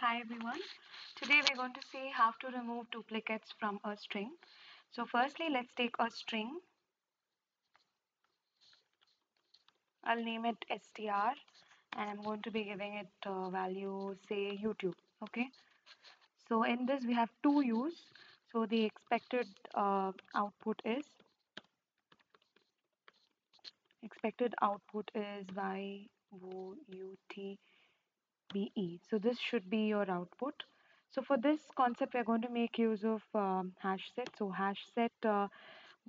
Hi everyone. Today we're going to see how to remove duplicates from a string. So firstly, let's take a string. I'll name it str and I'm going to be giving it uh, value say YouTube. Okay. So in this we have two use. So the expected uh, output is expected output is y o u t b e. So this should be your output. So for this concept, we're going to make use of um, hash set. So hash set uh,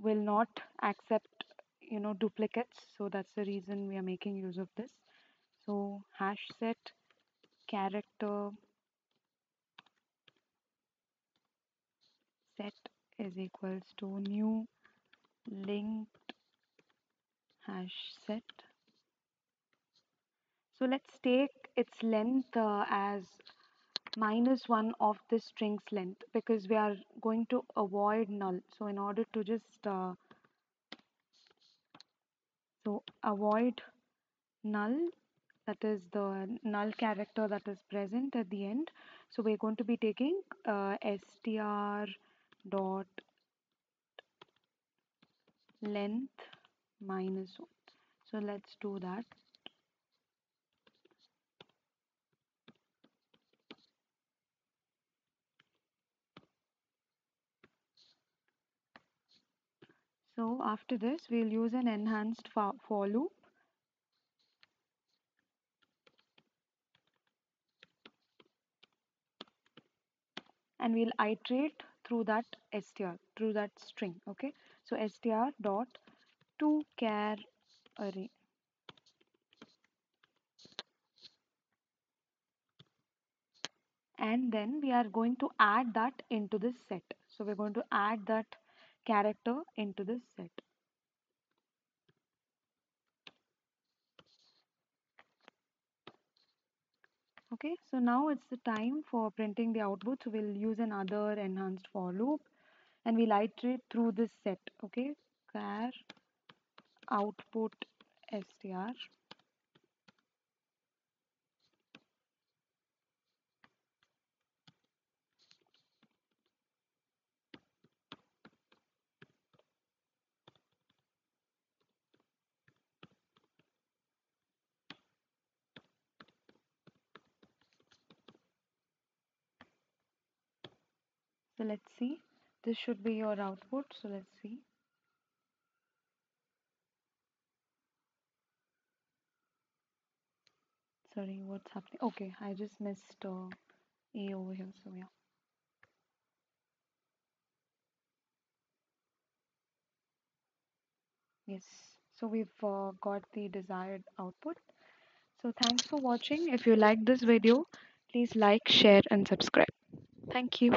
will not accept, you know, duplicates. So that's the reason we are making use of this. So hash set character set is equals to new linked hash set. So let's take its length uh, as minus 1 of the string's length because we are going to avoid null. So in order to just uh, so avoid null that is the null character that is present at the end. So we're going to be taking uh, str dot length minus 1. So let's do that. So after this, we'll use an enhanced for, loop. And we'll iterate through that str, through that string. Okay. So str dot to char array. And then we are going to add that into this set. So we're going to add that character into this set. Okay, so now it's the time for printing the output. So we'll use another enhanced for loop and we'll iterate through this set. Okay, char output str. So let's see. This should be your output. So let's see. Sorry, what's happening? Okay, I just missed uh, A over here. So yeah. Yes, so we've uh, got the desired output. So thanks for watching. If you like this video, please like, share and subscribe. Thank you.